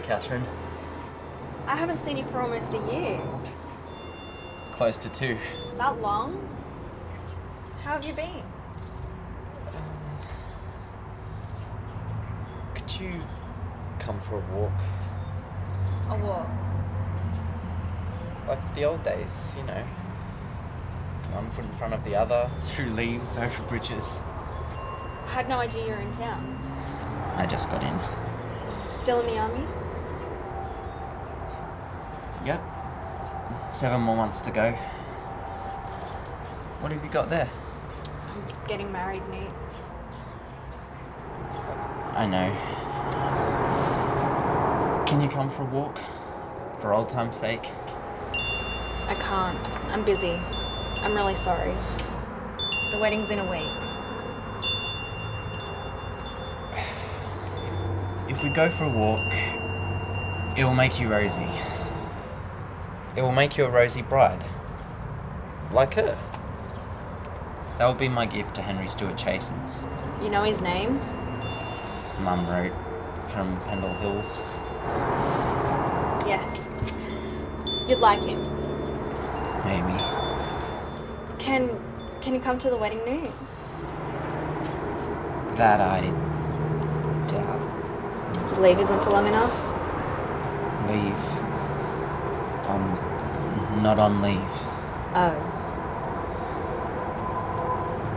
Catherine. I haven't seen you for almost a year. Close to two. That long? How have you been? Um, could you come for a walk? A walk. Like the old days, you know. One foot in front of the other, through leaves, over bridges. I had no idea you were in town. I just got in. Still in the army? Yep. Seven more months to go. What have you got there? I'm getting married, Nate. I know. Can you come for a walk? For old time's sake? I can't. I'm busy. I'm really sorry. The wedding's in a week. If we go for a walk, it will make you rosy. It will make you a rosy bride. Like her. That will be my gift to Henry Stewart Chasens. You know his name? Mum wrote from Pendle Hills. Yes. You'd like him. Maybe. Can can you come to the wedding noon? That I leave isn't for long enough. Leave. I'm not on leave. Oh.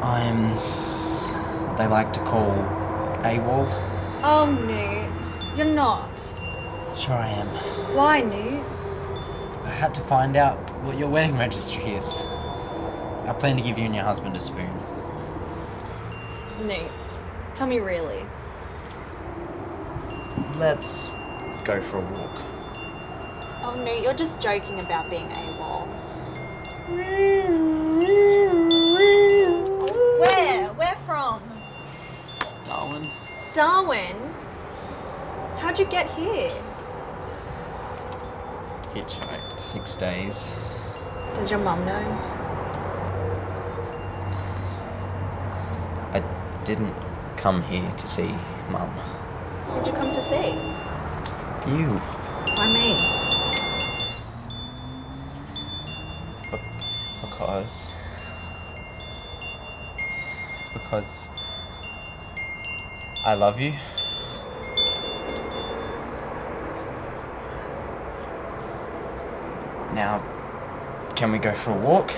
I'm what they like to call AWOL. Oh, Newt. You're not. Sure I am. Why, Newt? I had to find out what your wedding registry is. I plan to give you and your husband a spoon. Newt. Tell me really. Let's go for a walk. Oh, no, you're just joking about being AWOL. Where? Where from? Darwin? Darwin? How'd you get here? Hitchhiked. Six days. Does your mum know? I didn't come here to see Mum. Who'd you come to see? You. Why me? Be- because. Because. I love you. Now, can we go for a walk?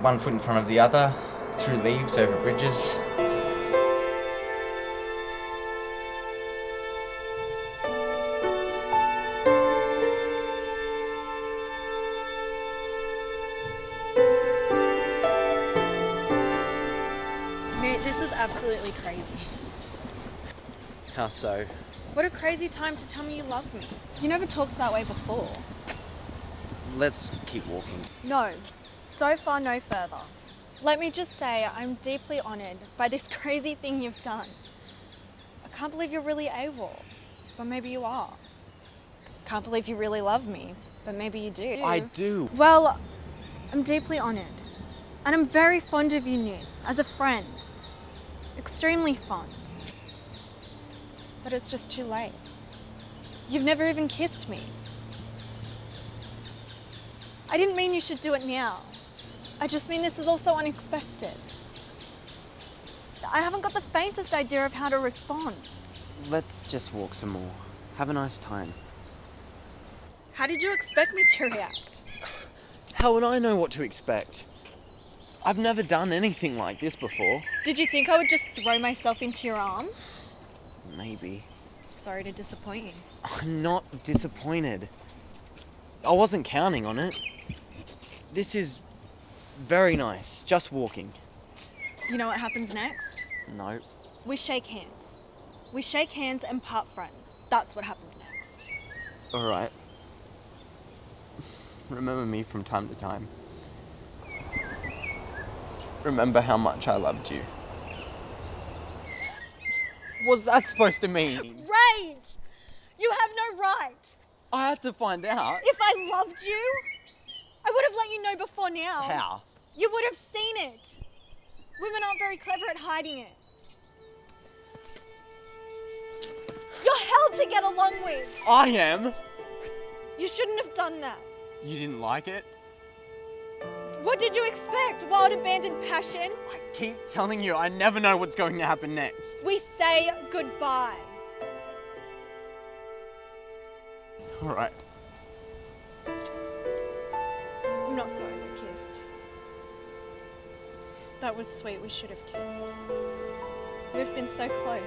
One foot in front of the other, through leaves, over bridges. This is absolutely crazy. How so? What a crazy time to tell me you love me. You never talked that way before. Let's keep walking. No, so far no further. Let me just say I'm deeply honoured by this crazy thing you've done. I can't believe you're really AWOL, but maybe you are. Can't believe you really love me, but maybe you do. I do. Well, I'm deeply honoured. And I'm very fond of you, Newt, as a friend. Extremely fond. But it's just too late. You've never even kissed me. I didn't mean you should do it now. I just mean this is also unexpected. I haven't got the faintest idea of how to respond. Let's just walk some more. Have a nice time. How did you expect me to react? How would I know what to expect? I've never done anything like this before. Did you think I would just throw myself into your arms? Maybe. Sorry to disappoint you. I'm not disappointed. I wasn't counting on it. This is very nice. Just walking. You know what happens next? No. We shake hands. We shake hands and part friends. That's what happens next. Alright. Remember me from time to time. Remember how much I loved you. What's that supposed to mean? Rage! You have no right! I had to find out. If I loved you, I would have let you know before now. How? You would have seen it. Women aren't very clever at hiding it. You're hell to get along with. I am. You shouldn't have done that. You didn't like it? What did you expect? Wild abandoned passion? I keep telling you, I never know what's going to happen next. We say goodbye. All right. I'm not sorry we kissed. That was sweet. We should have kissed. We've been so close.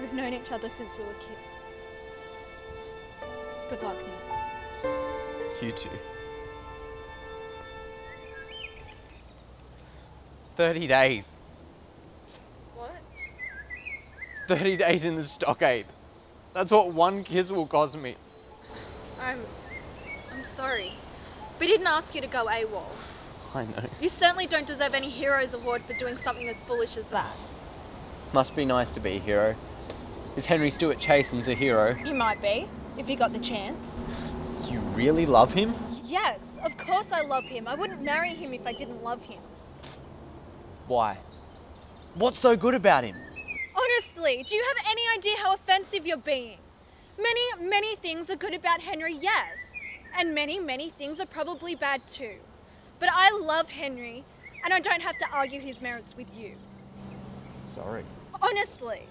We've known each other since we were kids. Good luck, Nick. You too. 30 days. What? 30 days in the stockade. That's what one kiss will cost me. I'm. I'm sorry. We didn't ask you to go AWOL. I know. You certainly don't deserve any Heroes Award for doing something as foolish as that. Must be nice to be a hero. Is Henry Stewart Chasens a hero? He might be, if he got the chance. You really love him? Yes, of course I love him. I wouldn't marry him if I didn't love him. Why? What's so good about him? Honestly, do you have any idea how offensive you're being? Many, many things are good about Henry, yes. And many, many things are probably bad too. But I love Henry, and I don't have to argue his merits with you. Sorry. Honestly.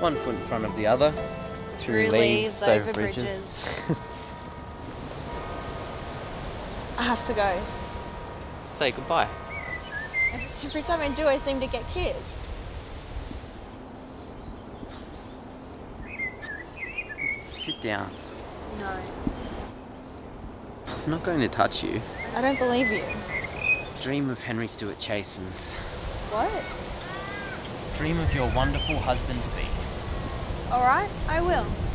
One foot in front of the other. Through leaves, over bridges. I have to go. Say goodbye. Every time I do, I seem to get kissed. Sit down. No. I'm not going to touch you. I don't believe you. Dream of Henry Stewart Chasens. What? Dream of your wonderful husband to be. Alright, I will.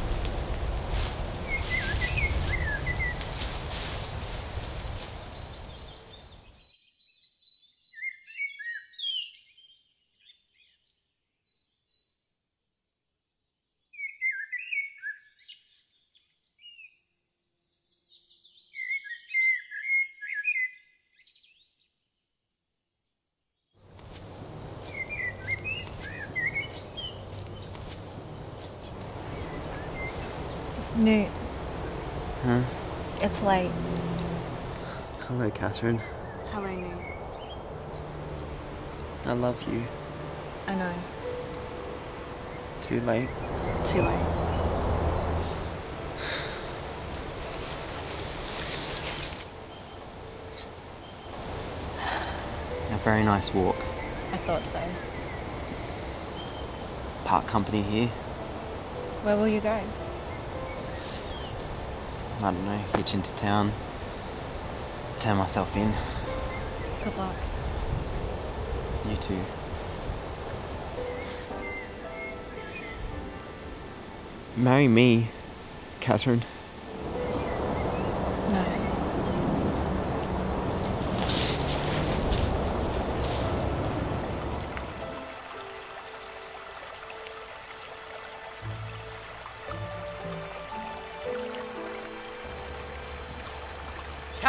Newt, Huh? it's late. Hello, Catherine. Hello, Newt. I love you. I know. Too late. Too late. A very nice walk. I thought so. Park company here. Where will you go? I don't know, hitch into town. Turn myself in. Good luck. You too. Marry me, Catherine.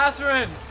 Catherine!